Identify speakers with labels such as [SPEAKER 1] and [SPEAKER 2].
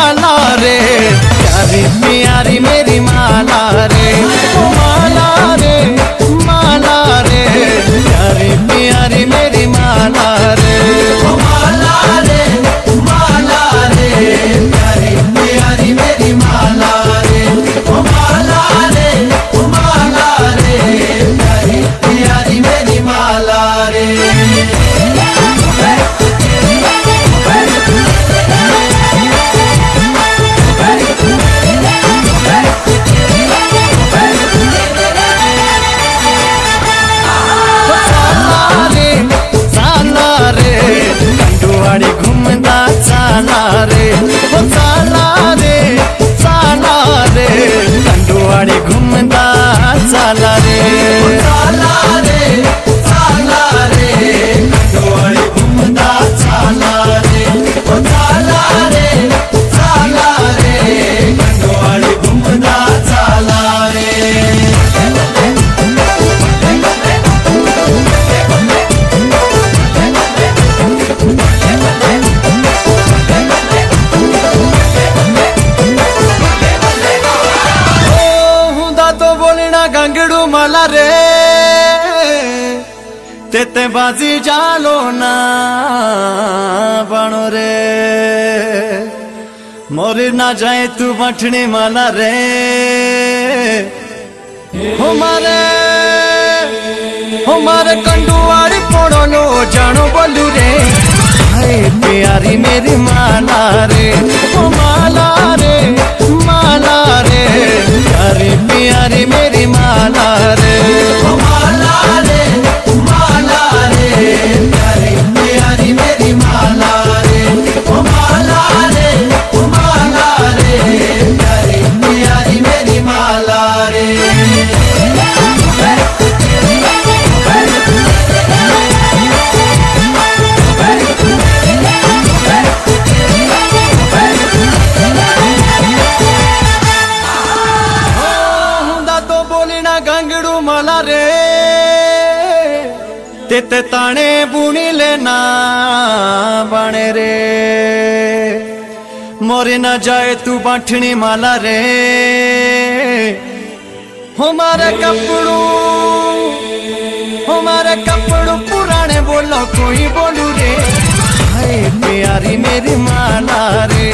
[SPEAKER 1] माला रे। प्यारी प्यारी मेरी माला रे। জালা রে। তেতে বাজি জালো না বাণ রে। মরে না যায় তু বাঠনি মালা রে। হোমারে হোমারে কন্ডুয়ার পড়ল জানো বলু রে। হায় প্যারি মেরি মালা রে। ও মালা लंगड़ू माला रे तेते ताने बुनी लेना बने रे मोरे ना जाए तू बांठनी माला रे हमारा कपड़ू हमारा कपड़ू पुराने बोलो कोई बोलू रे हाय प्यारी मेरी माला रे